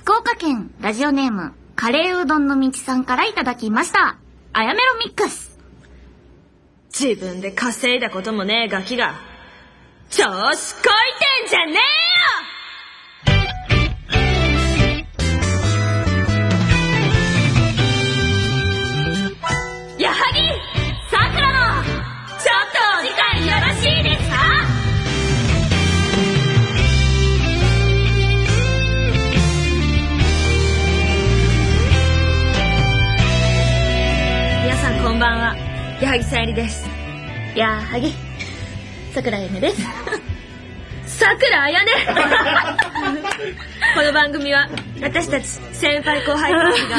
福岡県ラジオネーム、カレーうどんの道さんからいただきました。あやめろミックス。自分で稼いだこともねえガキが、調子こいてんじゃねえ矢作さゆりです。やはぎ、桜やめです。さくらあやねこの番組は私たち先輩後輩同士が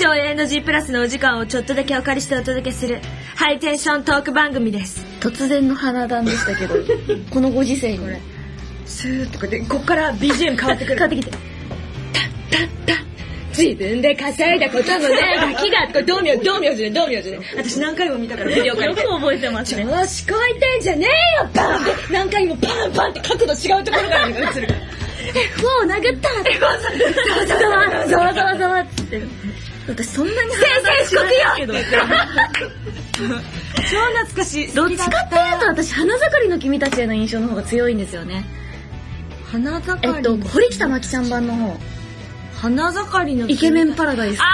超 NG プラスのお時間をちょっとだけお借りしてお届けするハイテンショントーク番組です突然の花壇でしたけど、このご時世に。これ。スーッとこうやってこっから BGM 変わってくる変わってきて自分で稼いだこともね ガキがこれ道明道明寺ね道明寺ね私何回も見たからビデオ借りて覚えてます調子こいてんじゃねえよバンって何回もバンバンって角度違うところから映るから F を殴ったって。ざわざわざわざわざわって。私そんなに先生四国よ。超懐かしいどっちかっていうと私、花盛りの君たちへの印象の方が強いんですよね。花盛えっと、堀北真希ちゃん版の方。花盛りのイケメンパラダイス。あ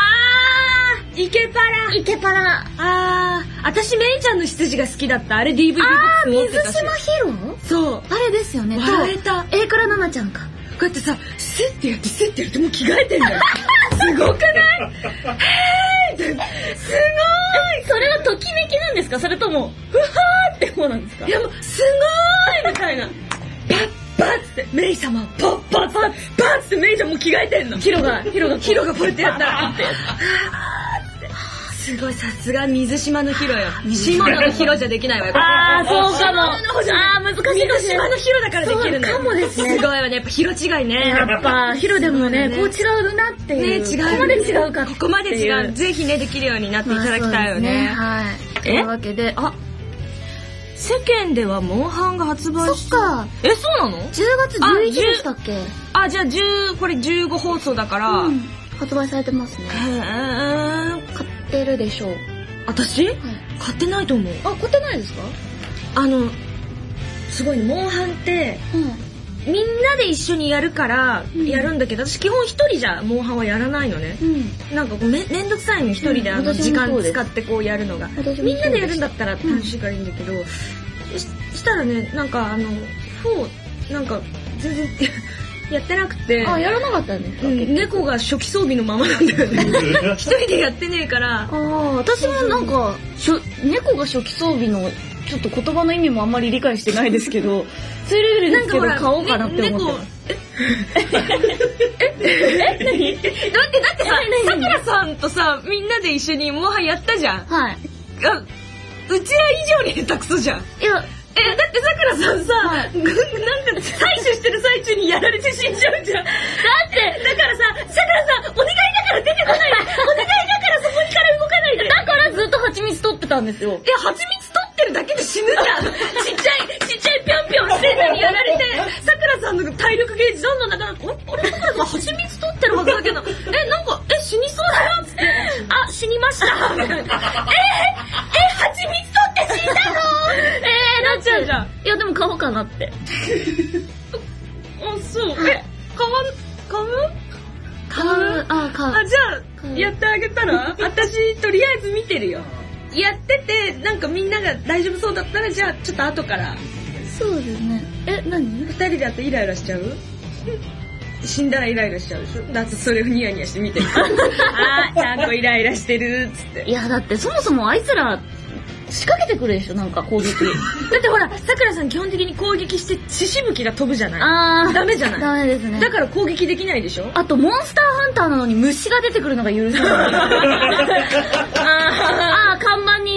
ーイケパラ。イケパラ。あー私メイちゃんの羊が好きだった。あれ DVD あー、クス持ってたし。水島ヒロそう。あれですよね。笑えた。と、A 倉奈々ちゃんか。こうやってさセッてやってセッてやってもう着替えてんだよ。すごくない？へーってすごい！それはときめきなんですか？それとも、ふわーって方なんですか？いやもうすごい！みたいな。パッパッつってメイ様パッパッパッパッつってメイちゃんもう着替えてんの？ヒロが、ヒロが、ヒロがこうやってやったらって。すごいさすが水島のヒロよ。島野のヒロじゃできないわよ。あー、そうかも。あー、難しい水島。のヒロだからできるんだよ。そうかもですねすごいわね。やっぱヒロ違いね。やっぱ、ヒロでもね、ねこう違うなってねいう。違う。ここまで違うかここまで違う。ぜひね、できるようになっていただきたいよね。はい。とえいうわけで、あ、世間ではモンハンが発売しそっか。え、そうなの？10月11でしたっけ？あ、じゃあ10、これ15放送だから。うん。発売されてますね。へー買ってるでしょう。私？はい。買ってないと思う。あ、買ってないですか？あの、すごいね、モンハンって、うん。みんなで一緒にやるからうん。やるんだけど、私基本一人じゃモンハンはやらないのね。うん。なんかこうめめんどくさいの一人であの時間使ってこうやるのが。みんなでやるんだったら楽しいからいいんだけど、ししたらね、なんかあの、4、なんか全然 やってなくて、あ、やらなかったんですかうん猫が初期装備のままなんだよね。一人でやってねえから、ああ、私もなんか、しょ猫が初期装備の、ちょっと言葉の意味もあんまり理解してないですけど、そういうレベルですけど、買おうかなって思ってます。え何だってだってさ、さくらさんとさ、みんなで一緒にモンハンやったじゃん。はい。あうちら以上に下手くそじゃん。いや、え、だってさくらさんさ、はいぐなんか採取してる最中にやられて死んじゃうじゃん。だって、だからさ、さくらさん、お願いだから出てこないで。お願いだからそこから動かないで。だからずっと蜂蜜取ってたんですよ。え、蜂蜜取ってるだけで死ぬじゃん。ちっちゃい、ちっちゃいぴょんぴょんしてんのにやられて、さくらさんの体力ゲージどんどんなくなって、俺、さくらさん蜂蜜取ってるはずだけど、え、なんか、え、死にそうだよっつって、あ、死にました。えー、え、蜂蜜取って死んだの？えー、なっちゃうじゃん。いや、でも買おうかなって。あ、そう。え、買わん、買う？買う、あ、買う。あ、じゃあ、うんやってあげたら？私、とりあえず見てるよ。やってて、なんかみんなが大丈夫そうだったら、じゃあ、ちょっと後から、そうですね。え、何？二人であとイライラしちゃう？死んだらイライラしちゃうでしょ？だってそれをニヤニヤして見てる。あー、ちゃんとイライラしてる、つって。いや、だってそもそもあいつら、仕掛けてくるでしょ、なんか攻撃。だってほら、さくらさん基本的に攻撃して血しぶきが飛ぶじゃないあー。ダメじゃないダメですね。だから攻撃できないでしょ？あと、モンスターハンターなのに虫が出てくるのが許せない。ああ、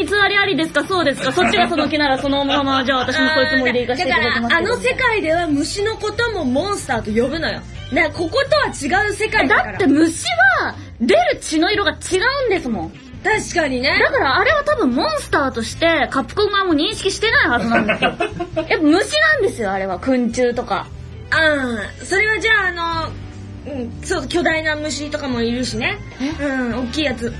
偽りありですか？そうですか？そっちがその気ならそのまま、じゃあ私もそういうつもりで行かせていただきますだから、あの世界では虫のこともモンスターと呼ぶのよ。ね、こことは違う世界だから。だって虫は出る血の色が違うんですもん。確かにね。だからあれは多分モンスターとしてカプコン側も認識してないはずなんですよ。やっぱ虫なんですよ、あれは。昆虫とか。うん。それはじゃあ、あの、うん、そう、巨大な虫とかもいるしね。うん、大きいやつ。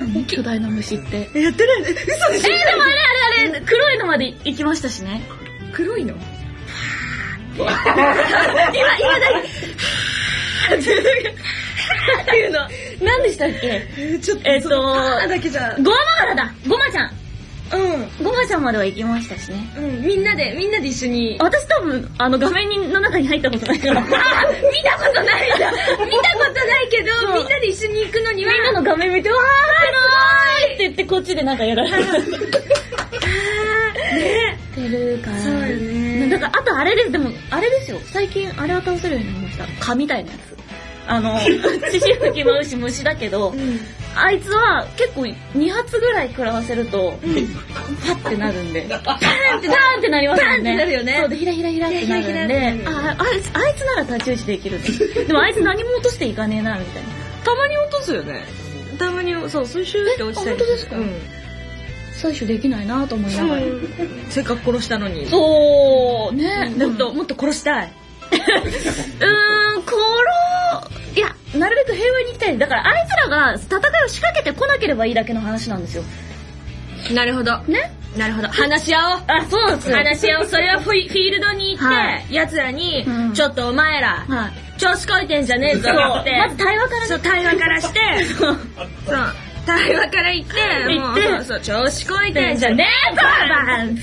何巨大な虫って。やってない。ね。嘘でえー、でもあれあれあれ、黒いのまで行きましたしね。黒いの？今、今だけ、っていうの。何でしたっけ？ちょっと、えっーだけじゃ、ゴマ原だ。ゴマちゃんうん。ゴマちゃんまでは行きましたしね。うん、みんなで、みんなで一緒に。私多分、あの画面にの中に入ったことないから。あ、見たことないんだ。見たことないけど、みんなで一緒に行くのには。みんなの画面見て、わー、すごいって言ってこっちでなんかやられてねるから。そうよねだから、あとあれです。でも、あれですよ。最近あれを倒せるようになりました。蚊みたいなやつ。あの、血しぶき舞うし虫だけど、うん。あいつは結構2発ぐらい食らわせると、パッてなるんで、パーンって、パーンってなりますよね。パーンってなるよねそうで、ひらひらひらってなるんで、あ、あいつ、あいつなら太刀打ちできる。でもあいつ何も落としていかねえな、みたいな。たまに落とすよね。たまに、そう、そうシューって落ちたり。えあ本当ですかうん。採取できないなと思いながら。せっかく殺したのに。そう、ね。でももっと、もっと殺したい。うーん、ころ、いや、なるべく平和に行きたい。だから、あいつらが戦いを仕掛けてこなければいいだけの話なんですよ。なるほど。ね？なるほど。話し合おう。あ、そうなんですよ。話し合おう。それはフィフィールドに行って、はい奴らに、うんちょっとお前ら、はい。調子こいてんじゃねえぞって。まず対話からねそう、対話からして、そう。対話から言って、もうそうそう、調子こいてんじゃねえぞバンで、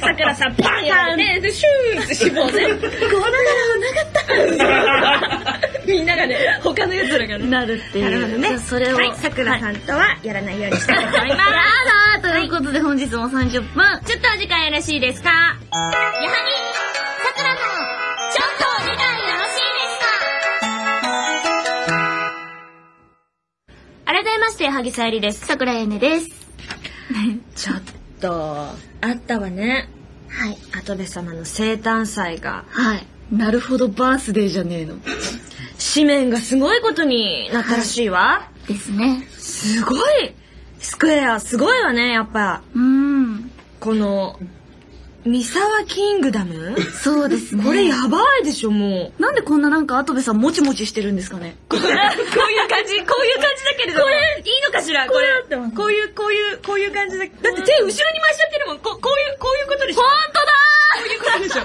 桜さんパンやって、で、シューって死亡ね。こうながらなかっ みんながね、他の奴らがたね。なるっていう。なるほどね。それを。はい、桜さんとはやらないようにしたいと思います。やだーということで本日も30分。ちょっとお時間よろしいですか？やはり、桜さん、ちょっとお時間よろしいですか？改めまして、萩さゆりです。桜えねです。ちょっと、あったわね。はい。跡部様の生誕祭が、はい。なるほど、バースデーじゃねえの。紙面がすごいことになったらしいわ。ですね。すごいスクエア、すごいわね、やっぱ。うーん。この、三沢キングダム？そうですね。これやばいでしょ、もう。なんでこんななんか跡部さんもちもちしてるんですかね？こういう感じ、こういう感じだけれども。これ、いいのかしら？これこういう、こういう、こういう感じだ。だって手後ろに回しちゃってるもん。ここういう、こういうことでしょ。ほんとだこういうことでしょ。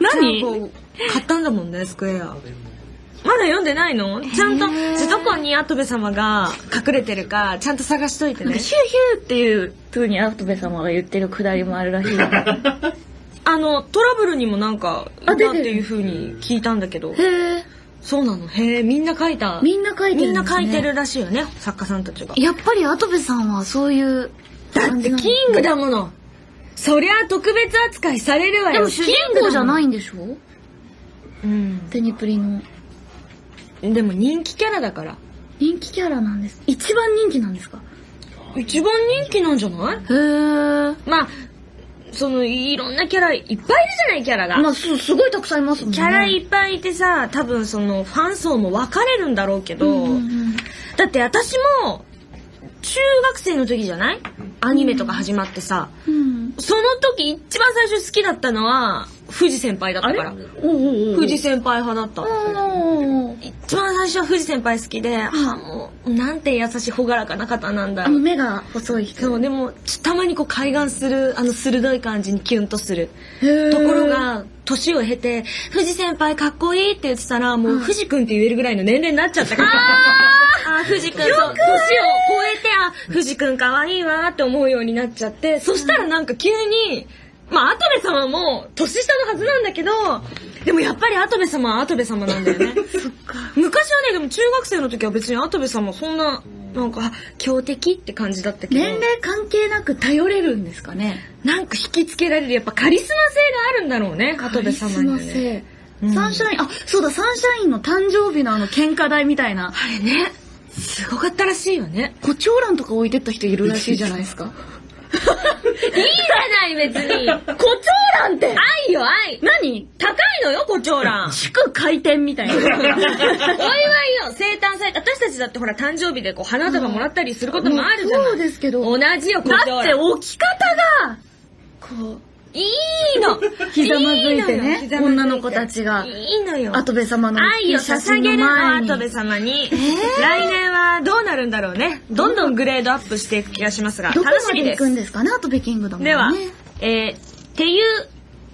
何？買ったんだもんね、スクエア。まだ読んでないの？ちゃんと、へーどこに跡部様が隠れてるか、ちゃんと探しといてね。ヒューヒューっていう風に跡部様が言ってるくだりもあるらしい。あの、トラブルにもなんか、あ出てるだっていう風に聞いたんだけど。へえ。そうなの？へえ、みんな書いた。みんな書いてみるね。んな書いてるらしいよね、作家さんたちが。やっぱり跡部さんはそういうだってキングだもの。そりゃ特別扱いされるわよ。でも主人公じゃないいんでしょ？うん。テニプリのでも人気キャラだから。人気キャラなんです。一番人気なんですか？一番人気なんじゃない？へー。まあ、その、いろんなキャラ、いっぱいいるじゃない、キャラが。まあ、す、すごいたくさんいますもんね。キャラいっぱいいてさ、多分その、ファン層も分かれるんだろうけど、うんうんうんだって私も、中学生の時じゃない？アニメとか始まってさ、うん。その時一番最初好きだったのは、藤先輩だったから。藤先輩派だった。一番最初は藤先輩好きで、ああ、もう、なんて優しい朗らかな方なんだあの目が細い人。そう、でも、ちたまにこう、海岸する、あの、鋭い感じにキュンとする。ところ、が、年を経て、藤先輩かっこいいって言ってたら、もう、藤くんって言えるぐらいの年齢になっちゃったから。あー、藤くん、そう、年を超えて、あ、藤くんかわいいわって思うようになっちゃって、そしたらなんか急に、まあ、跡部様も、年下のはずなんだけど、でもやっぱり跡部様は跡部様なんだよね。そっか。昔はね、でも中学生の時は別に跡部様そんな、なんか、あ強敵って感じだったけど。年齢関係なく頼れるんですかねなんか引きつけられる、やっぱカリスマ性があるんだろうね、跡部様にはカリスマね。性うんサンシャイン、あ、そうだ、サンシャインの誕生日のあの喧嘩台みたいな、あれね、すごかったらしいよね。胡蝶蘭とか置いてった人いるらしいじゃないですか。いいじゃない、別に。胡蝶蘭って愛よ、愛。何？高いのよ、胡蝶蘭。祝回転みたいな。お祝いよ、生誕祭。私たちだってほら、誕生日でこう、花束もらったりすることもあるじゃない。そうですけど。同じよ、胡蝶だって蘭。置き方が、こう、いいのひざまずいていいのよね女の子たちがいいのよ。跡部様の愛を捧げるの、の前に跡部様に。来年はどうなるんだろうね。どんどんグレードアップしていく気がしますが、どこ楽しみですまで行く。んですかね跡部キングダムではね、えー、ていう、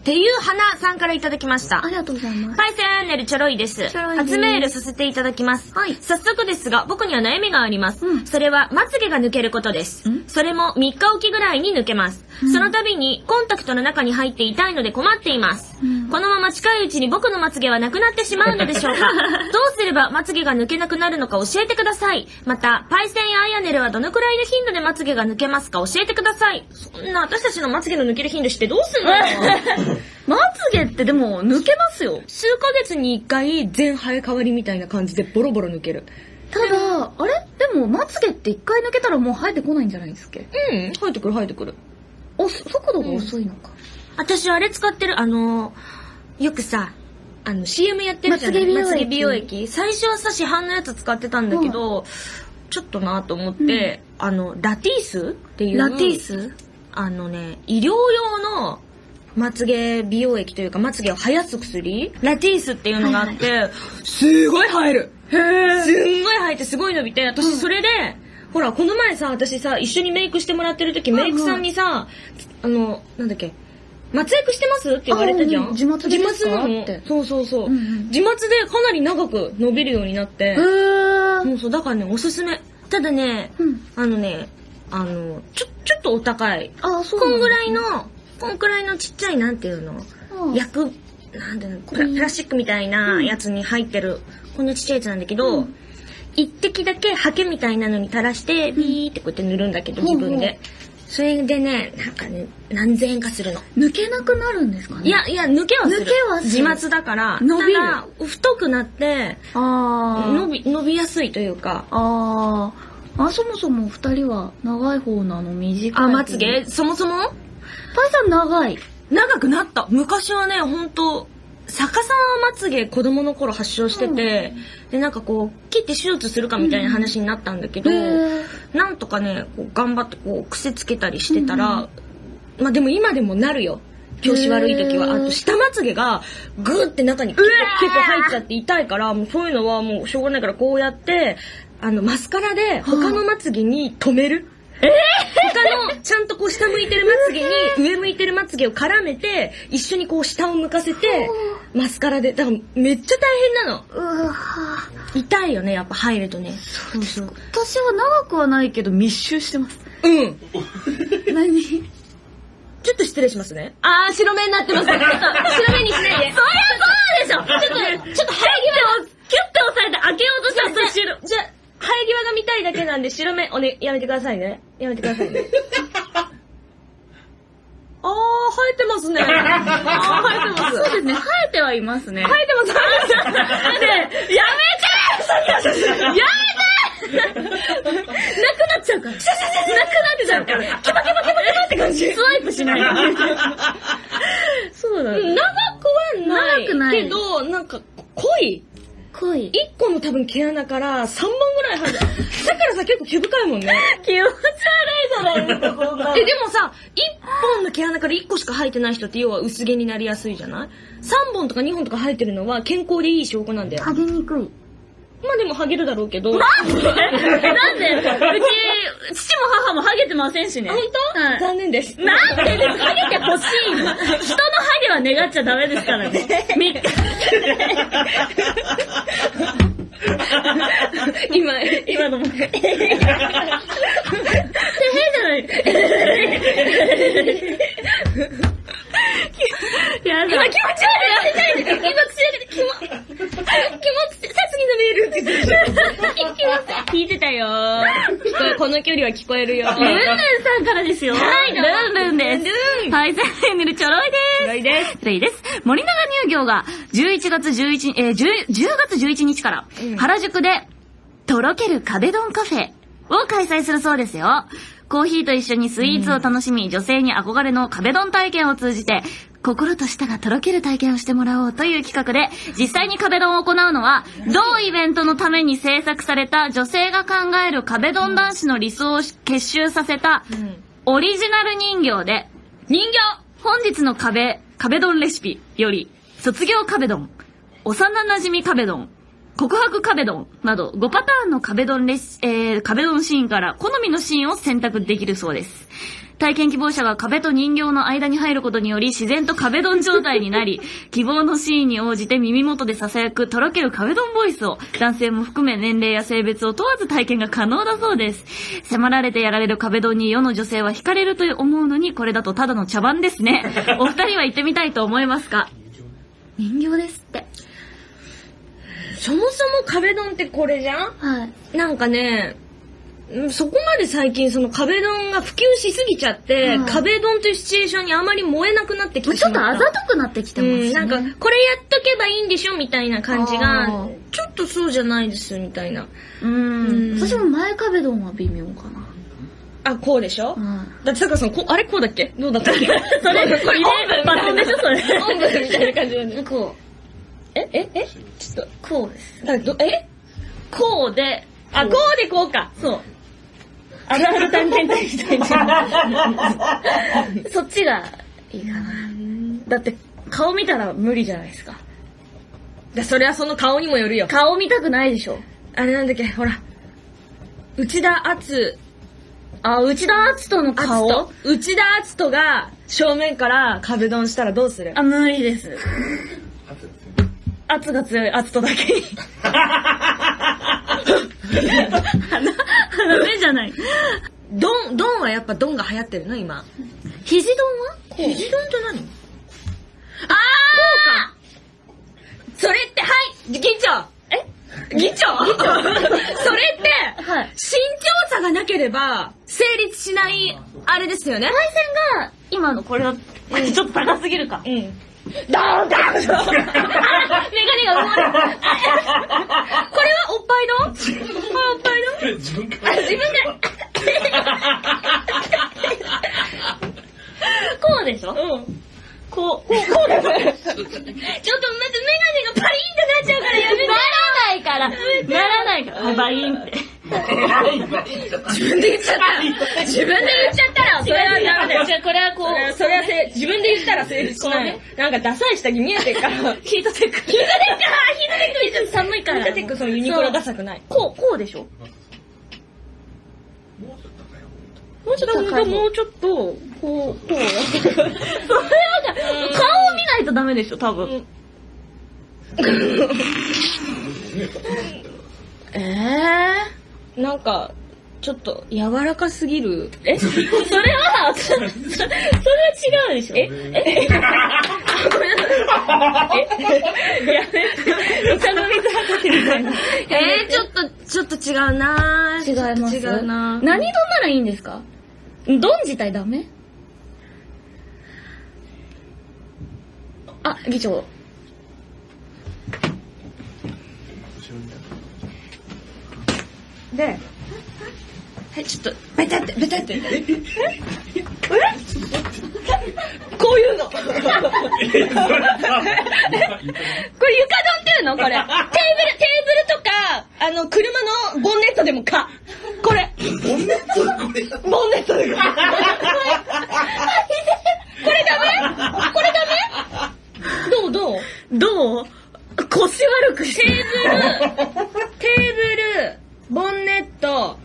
ていう花さんからいただきましたあ。りがとうございますパイセンネルチョロイです。初メールさせていただきます。はい早速ですが、僕には悩みがあります。うんそれは、まつげが抜けることですん。それも3日おきぐらいに抜けます。その度に、コンタクトの中に入って痛いので困っています。うんこのまま近いうちに僕のまつげはなくなってしまうのでしょうか どうすればまつげが抜けなくなるのか教えてください。また、パイセンやアヤネルはどのくらいの頻度でまつげが抜けますか教えてください。そんな、私たちのまつげの抜ける頻度知ってどうすんの？よまつげってでも抜けますよ。数ヶ月に一回全生え変わりみたいな感じでボロボロ抜ける。ただあれ？でもまつげって一回抜けたらもう生えてこないんじゃないですか？うん、生えてくる生えてくる。お速度が遅いのか、私あれ使ってる、あのー、よくさ、あの CM やってるじゃない？まつげ美容液。まつげ美容液。最初はさ、市販のやつ使ってたんだけど、ちょっとなと思って、あの、ラティースっていう。ラティース？あのね、医療用のまつげ美容液というか、まつげを生やす薬？ラティースっていうのがあって、すごい生える。へえすんごい生えてすごい伸びて、私それで、ほら、この前さ、私さ、一緒にメイクしてもらってる時、はいはい。メイクさんにさ、あの、なんだっけ、松役してますって言われたじゃん？あうん自松でですか？自松なの。ってそうそうそう、うんうん。自松でかなり長く伸びるようになって、へー。もうそう、だからね、おすすめ。ただね、うん。あのね、あの、ちょ、ちょっとお高い。あそうこんぐらいのの、こんくらいのちっちゃい、なんていうの、うん。薬、なんていうの、プラプラスチックみたいなやつに入ってる、こんなちっちゃいやつなんだけど、うん。一滴だけハケみたいなのに垂らして、ビーってこうやって塗るんだけど、自分で。それでね、なんかね、何千円かするの。抜けなくなるんですかね？いや、いや、抜けはする。抜けはする。自末だから、伸びる。ただ太くなって、あー。伸び、伸びやすいというか、あー。あそもそも二人は長い方なの？短い方。あ、まつげ？そもそも？パイさん長い長くなった。昔はね、ほんと、逆さまつげ子供の頃発症してて、で、なんかこう、切って手術するかみたいな話になったんだけど、へーなんとかね、こう頑張ってこう、癖つけたりしてたら、まあでも今でもなるよ。調子悪い時は。あと、下まつげが、ぐーって中に結構結構入っちゃって痛いから、もうそういうのはもうしょうがないから、こうやって、あの、マスカラで他のまつげに止める。え他の、ちゃんとこう下向いてるまつげに、上向いてるまつげを絡めて、一緒にこう下を向かせて、マスカラで、だからめっちゃ大変なの。うわ痛いよね、やっぱ入るとね。そうそう。私は長くはないけど密集してますうん。何？ちょっと失礼しますね。あー、白目になってます。ちょっと白目にしないで。そりゃそうでしょちょっと、ちょっと生え際をキュッて押さえて開けようとしたら白。じゃあ、生え際が見たいだけなんで白目、おね、やめてくださいね。やめてくださいね。あー、生えてますね。あー、生えてます。そうですね生えてはいますね生えてます、生えてます。で、やめてやめてなくなっちゃうから。なくなっちゃうから。キバキバキバキバって感じ。スワイプしないそうだ長くはない。長くないけど、なんか、濃い。濃い一個の多分毛穴から3本ぐらい入る。だからさ、結構毛深いもんね。気持ち悪いじゃないですかこんなえ、でもさ、一本の毛穴から一個しか生えてない人って要は薄毛になりやすいじゃない ?3 本とか2本とか生えてるのは健康でいい証拠なんだよ。剥げにくいまあでもハゲるだろうけど。なんで？うち、父も母もハゲてませんしね。本当、はい残念です。なんでですハゲてほしいの 人のハゲは願っちゃダメですからね。み今、今のも。てへじゃない。やだ。今気持ち悪いって言って今口開けて気持ち、さつぎのメールって言って聞いてたよ聞こえこの距離は聞こえるよ。ルンルンさんからですよ。はいルンルンです。ルンパイセンネルちょろいです。ろいです。レイです。森永乳業が11月11、えー、10, 10月11日からうん原宿でとろける壁ドンカフェを開催するそうですよ。コーヒーと一緒にスイーツを楽しみ、女性に憧れの壁ドン体験を通じて、心と舌がとろける体験をしてもらおうという企画で、実際に壁ドンを行うのは、同イベントのために制作された女性が考える壁ドン男子の理想を結集させた、オリジナル人形で、人形。本日の壁、壁ドンレシピより、卒業壁ドン、幼馴染壁ドン、告白壁ドンなど5パターンの壁ドンレシ、えー、壁ドンシーンから好みのシーンを選択できるそうです。体験希望者が壁と人形の間に入ることにより自然と壁ドン状態になり、希望のシーンに応じて耳元で囁くとろける壁ドンボイスを男性も含め年齢や性別を問わず体験が可能だそうです。迫られてやられる壁ドンに世の女性は惹かれると思うのに、これだとただの茶番ですね。お二人は行ってみたいと思いますか？人形ですって。そもそも壁ドンってこれじゃん？はい。なんかね、うんそこまで最近その壁ドンが普及しすぎちゃって、はい壁ドンというシチュエーションにあまり燃えなくなってきてしちょっまった。とあざとくなってきてますね。うん、なんか、これやっとけばいいんでしょみたいな感じあがー、ちょっとそうじゃないですみたいな。ううんん。私も前壁ドンは微妙かあ、こうでしょ、な。はい。だってさくらさん、こうあれこうだっけ？どうだった？っけそれ、これ、おんぶみたいなバトンでしょそれ。おんぶみたいな感じだね。こえ、え、え？ちょっう。こうです。と、だどえ？こうで、あ、こうでこうか。そう。あるある探検隊みたいな。そっちがいいかな。だって、顔見たら無理じゃないですか。だそれはその顔にもよるよ。顔見たくないでしょ。あれなんだっけ、ほら。内田篤あ、内田篤人の篤顔人内田篤人が正面から壁ドンしたらどうするあ、無理です。圧が強い圧とだけに。鼻、鼻目じゃない。ドン、ドンはやっぱドンが流行ってるの今。肘ドンは？肘ドンって何ああそれって、はい議長え？議長議長それって、はい。身長差がなければ成立しない、あれですよね。対戦が、今のこれは、ちょっと高すぎるか。うん。ドーンドーンメガネが埋まる。これはおっぱいドンこれおっぱいドン自分かあ、自分で。こうでしょ？うん。こう、こう、こうだよ。ちょっとまずメガネがパリーンってなっちゃうからやめて。ならないから。ならないから。バインって。自分で言っちゃった。自分で言っちゃったら、それはダメだよ。違う、これはこそれはそれはせ自分で言ったら成立しない。なんかダサい下着見えてるから。ヒートテック。ヒートテックヒートテック寒いから。ヒートテックそのユニクロダサくない。こう、こうでしょもうちょっと高い。もうちょっと、こう、こう。それは顔を見ないとダメでしょ、多分。ええなんか、ちょっと柔らかすぎる。え？それは、それは違うでしょ。え？え？ごめんなさい。えやめお茶の水博士みたい。な。えー、ちょっと、ちょっと違うな違い。ます違うな何丼ならい。い。んですか丼自体ダメあ、議長。で、はい、ちょっと、ベタって、ベタって。え？こういうの。これ床丼っていうの？これ。テーブル、テーブルとか、あの、車のボンネットでもか。これ。ボンネット？これ。ボンネットでか。これダメ？これダメ？どう？どう？どう？腰悪くして。テーブル、テーブル、ボンネット、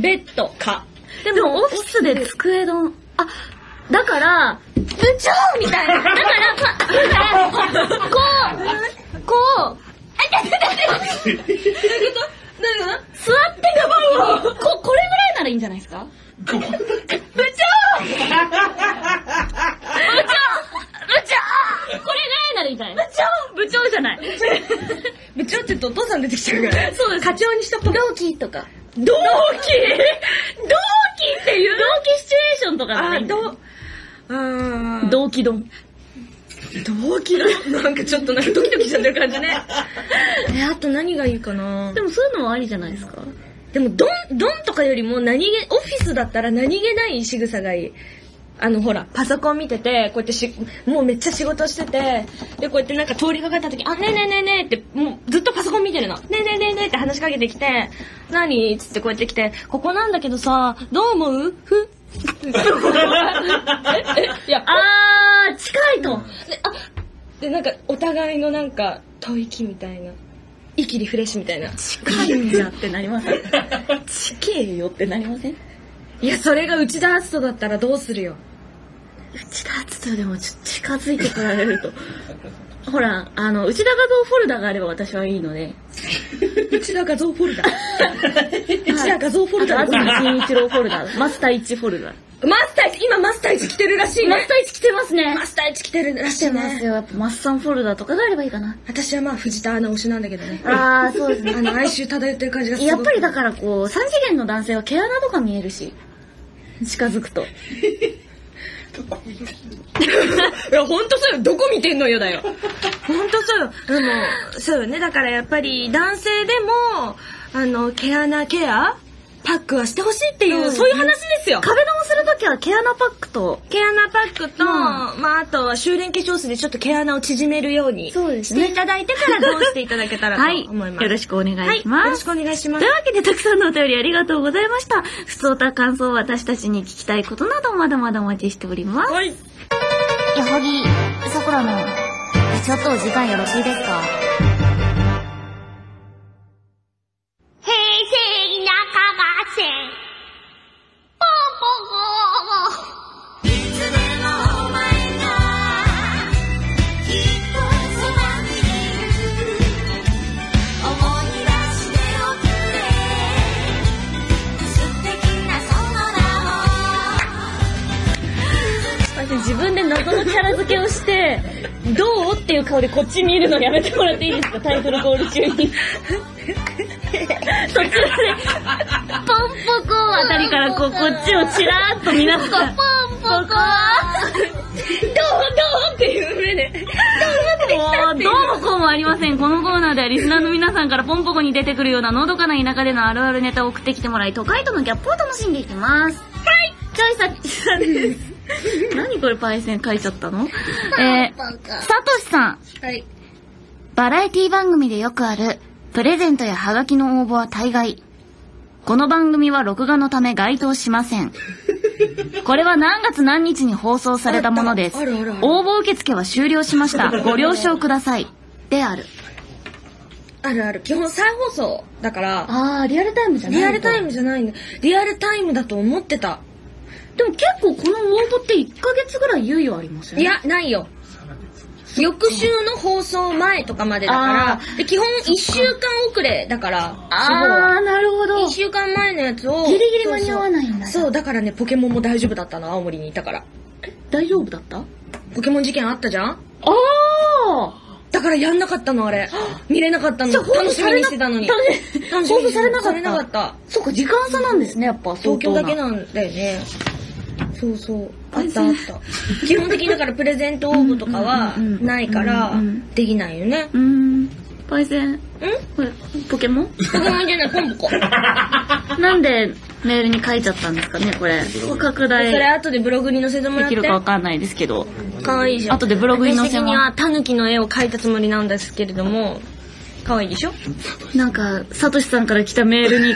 ベッド、か。でも、オフィスで机丼。あ、だから、部長みたいな。だから、かだから、こう、こう、どういうことどういうこと座ってこ、これぐらいならいいんじゃないですか？部長部長部長これぐらいならいいんじゃない？部長部長じゃない。部長って言うとお父さん出てきちゃうから。そうです。課長にしとこう。同期とか。同期？同期っていう？同期シチュエーションとかならいいあ、んじゃないどう、あー同期丼。同期だ。なんかちょっとなんかドキドキしちゃってる感じね。え、あと何がいいかな？でもそういうのもありじゃないですかでも、ドン、ドンとかよりも何気、オフィスだったら何気ない仕草がいい。あの、ほら、パソコン見てて、こうやってし、もうめっちゃ仕事してて、で、こうやってなんか通りかかった時、あ、ねえねえねえねえって、もうずっとパソコン見てるの。ねえねえねえねえって話しかけてきて、何？つってこうやって来て、ここなんだけどさ、どう思う？ふふ いや、あー、近いと。で、あ、で、なんか、お互いのなんか、吐息みたいな。息リフレッシュみたいな。近いんだってなりません？近えよってなりません？いや、それが内田篤人だったらどうするよ。内田篤人でもちょっと近づいてこられると。ほら、あの、内田画像フォルダがあれば私はいいので。内田画像フォルダ。内田画像フォルダあと、あと新一郎フォルダ。マスター1フォルダ。マスター1、今マスター1来てるらしいね。マスター1来てますね。マスター1来てるらしいね。ますよ。やっぱマッサンフォルダとかがあればいいかな。私はまあ藤田アナ推しなんだけどね。あー、そうですね。あの、哀愁漂ってる感じがすごい。やっぱりだからこう、三次元の男性は毛穴とか見えるし。近づくと。いや、ほんとそうよ。どこ見てんのよだよ。ほんとそうよ。でも、そうよね。だからやっぱり男性でも、あの、毛穴ケアパックはしてほしいっていう、うんそういう話ですよ。壁ドンするときは毛穴パックと、毛穴パックと、あ、あとは修練化粧水でちょっと毛穴を縮めるようにそうですねしていただいてからどうしていただけたらとはい。思います。よろしくお願いしはい。ます。よろしくお願いしますという。わけで、たくさんのお便りありがとうございました。普通た感想、私たちに聞きたいことなどまだまだお待ちしております。はい。やはぎ、さくらの、ちょっとお時間よろしいですか？キャラ付けをして、どうっていう顔でこっち見るのやめてもらっていいですか？タイトルコール中に。途中で、ポンポコあたりからこう、こっちをチラーっと見ながら、ポンポコどう？どう？っていう目で。もう、どうもこうもありません。このコーナーではリスナーの皆さんからポンポコに出てくるようなのどかな田舎でのあるあるネタを送ってきてもらい、都会とのギャップを楽しんでいきます。はいチョイサッチさんです。何これパイセン書いちゃったの？えー、サトシさん。はい。バラエティ番組でよくある、プレゼントやハガキの応募は大概。この番組は録画のため該当しません。これは何月何日に放送されたものです。応募受付は終了しました。ご了承ください。である。あるある。基本再放送だから、あー、リアルタイムじゃないリアルタイム。ムじゃないんだ。リアルタイムだと思ってた。でも結構この応募って1ヶ月ぐらい猶予ありますよね。いや、ないよ。翌週の放送前とかまでだかあら、で基本1週間遅れだから。あー、なるほど。1週間前のやつを。ギリギリ間に合わないんだそうだからね、ポケモンも大丈夫だったの、青森にいたから。大丈夫だった？ポケモン事件あったじゃん？あーだからやんなかったの、あれ。見れなかったの。楽しみにしてたのに。放送されなかったされなかった。そっか、時間差なんですね、やっぱ。東京だけな。なんだよね。そうそう。あったあった。基本的にだからプレゼント応募とかはないからできないよね。うーん。パイセン。ん？これ、ポケモン？ポケモンじゃない、ポンポコ。なんでメールに書いちゃったんですかね、これ。拡それ大後でブログに載せてもらってできる。かわかんないですけど。かわいいじゃん。後でブログに載せます私的にはタヌキの絵を描いたつもりなんですけれども、かわいいでしょ？なんか、サトシさんから来たメールに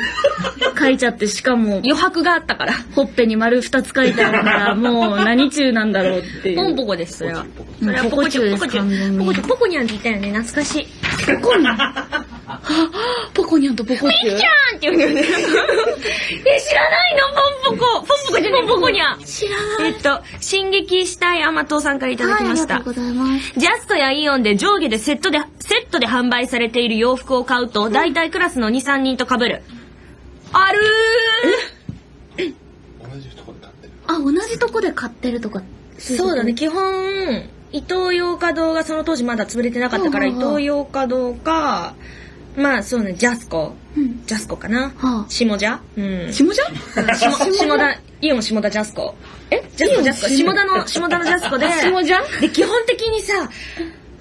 書いちゃって、しかも、余白があったから。ほっぺに丸二つ書いてあるから、もう何中なんだろうっていう。ポンポコです、それは。うんそれはポコチュポコチュですポコチ完全ポコチュ、ポコニャンって言ったよね、懐かしい。ポコニャン。はポコニャンとポコチュじゃーんって言うんだよね。え、知らないの？ポンポコ。ポンポコじゃない、ポコニャン。知らない。えっと、進撃したい甘党さんからいただきました。はい、ありがとうございます。ジャストやイオンで上下でセットで、セットで販売されている洋服を買うと、大体クラスの2、3人と被る。あるあ、同じとこで買ってるとか。ーそうだね、。基本、伊東洋華堂がその当時まだ潰れてなかったから、伊うんうんうん東洋華堂か、まあそうね、ジャスコ。うん。ジャスコかな？は下じゃうんあ。。下じゃ下 下田、イオン下田ジャスコ。え？ジャスコジャスコ。下田の、下田のジャスコで。下じゃで、基本的にさ、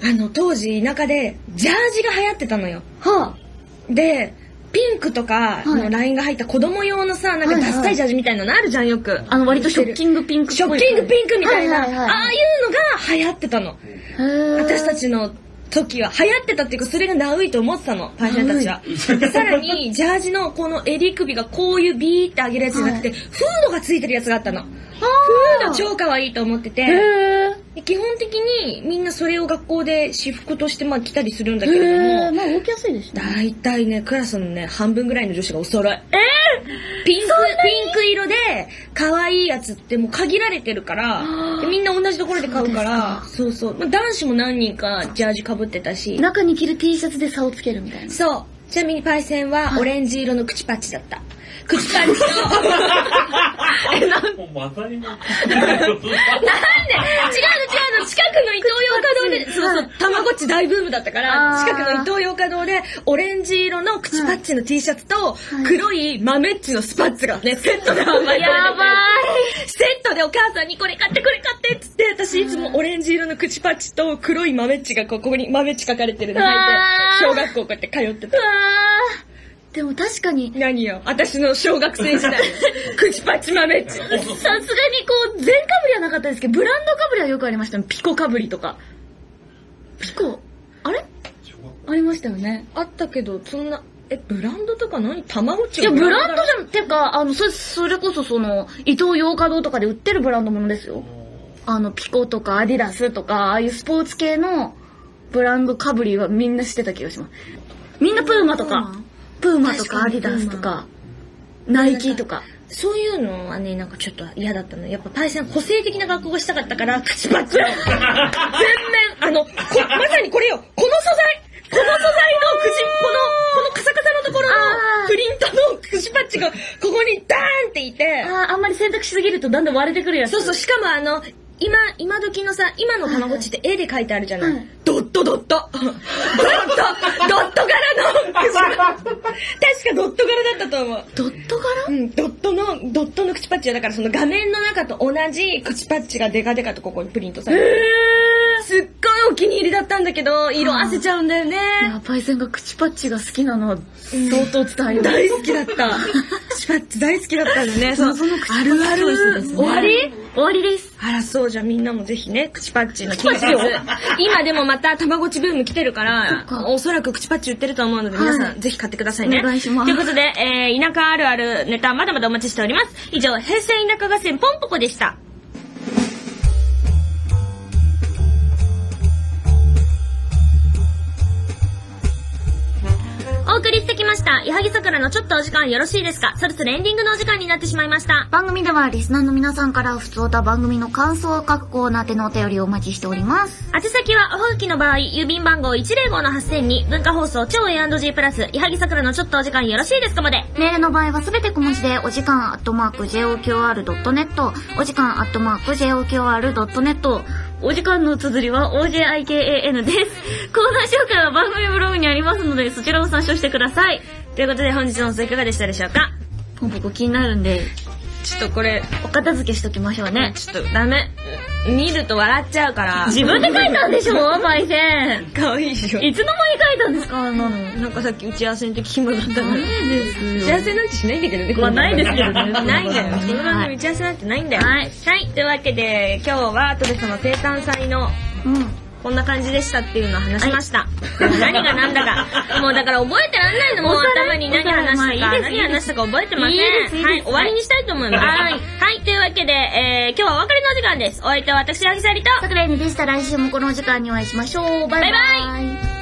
あの、当時田舎で、ジャージが流行ってたのよ。はで、ピンクとかのラインが入った子供用のさ、なんかはいはいダサいジャージみたいなのあるじゃん、よく。あ。あの、割とショッキングピンク。ショッキングピンクみたいな、はいはいはいああいうのが流行ってたの。私たちの時は流行ってたっていうかそれがナウいと思ってたの。パイセンたちは。でさらにジャージのこの襟首がこういうビーって上げるやつじゃなくて、フードがついてるやつがあったの。フード超可愛いと思ってて基本的にみんなそれを学校で私服としてまあ着たりするんだー。けれど。もまあ動きやすいですね。大体ねクラスのね半分ぐらいの女子がお揃いえピンクピンク色で可愛いやつってもう限られてるからでみんな同じところで買うからそうそうまあ、男子も何人かジャージかぶってたし中に着る T シャツで差をつけるみたいな。そうちなみにパイセンはオレンジ色の口パッチだった口パッチとえなんもうまさにも。なんで？違うの違うの。近くのイトーヨーカドーで、そうそう、たまごっち大ブームだったから、近くのイトーヨーカドーで、オレンジ色の口パッチの T シャツと、黒い豆っちのスパッツがね、セットで販売されててやばセットでお母さんにこれ買ってこれ買ってっつって、私いつもオレンジ色の口パッチと黒い豆っちがこうここに豆っち書かれてるの履いて小学校こうやって通ってた。でも確かに、何よ？私の小学生時代。口パッチ豆っち。さすがにこう、全かぶりはなかったですけど、ブランドかぶりはよくありましたね。ピコかぶりとか。ピコ、あれ？ありましたよね。あったけど、そんな、え、ブランドとか何たまごっちいや、ブランドじじゃん、てか、あの、それ、それこそその、伊東洋華堂とかで売ってるブランドものですよ。あの、ピコとかアディダスとか、ああいうスポーツ系のブランドかぶりはみんなしてた気がします。みんなプーマとか、プーマとかアディダスとか、ナイキとか。そういうのはね、なんかちょっと嫌だったの。やっぱパイセン個性的な学校がしたかったから、口パッチを。全面、あの、こまさにこれよ、この素材この素材の口、この、このカサカサのところのプリントの口パッチがここにダーンっていて、ああ、あんまり選択しすぎるとだんだん割れてくるやつ。そうそう、しかもあの、今、今時のさ、今のたまごっちって絵で描いてあるじゃない、はい。ドットドット。ドット。ドット柄の。確かドット柄だったと思う。ドット柄？うん、ドットの、ドットの口パッチはだからその画面の中と同じ口パッチがデカデカとここにプリントされてる。すっごいお気に入りだったんだけど、色あせちゃうんだよね。パイセンが口パッチが好きなのは相当伝わります。大好きだった。口パッチ大好きだったんだね。そうその口パッチあるある。ね終わり？終わりです。あら、そうじゃ、みんなもぜひね、口パッチの。今でもまたたまごっちブーム来てるからおそらく口パッチ売ってると思うので、はい皆さんぜひ買ってくださいね。お願いしますということで、えー、田舎あるあるネタまだまだお待ちしております。以上、平成田舎合戦ポンポコでした。した。矢作桜のちょっとお時間よろしいですか？そろそろエンディングのお時間になってしまいました。番組ではリスナーの皆さんから普通歌番組の感想を書くコーナーでのお便りをお待ちしております。宛先は、おはがきの場合、郵便番号105-8000に、文化放送超 A&G プラス、矢作桜のちょっとお時間よろしいですかまで。メールの場合はすべて小文字で、お時間アットマーク JOQR.net、お時間アットマーク JOQR.net、お時間の綴りは OJIKAN です。コーナー紹介は番組ブログにありますので、そちらを参照してください。ということで本日の放送いかがでしたでしょうか？ポンポコ気になるんで、ちょっとこれ、お片付けしときましょうね。ちょっとダメ。見ると笑っちゃうから。自分で書いたんでしょ？パイセン。かわいいでしょ。いつの間に書いたんですか？あんなの。なんかさっき打ち合わせの時暇だったのに。です打ち合わせなんてしないんだけどね。まあないですけどねないんだよ。はいこの番組打ち合わせなんてないんだよ。はいはい。というわけで、今日はトベさんの生誕祭のうん。こんな感じでしたっていうのを話しました。何が何だか。もうだから覚えてらんないの。もう頭に何話したか、何話したか覚えてません。はい、終わりにしたいと思います。はいはい、というわけで、えー、今日はお別れのお時間です。お相手は私、あきさりと、桜井にでした。来週もこのお時間にお会いしましょう。バイバイ。バイバイ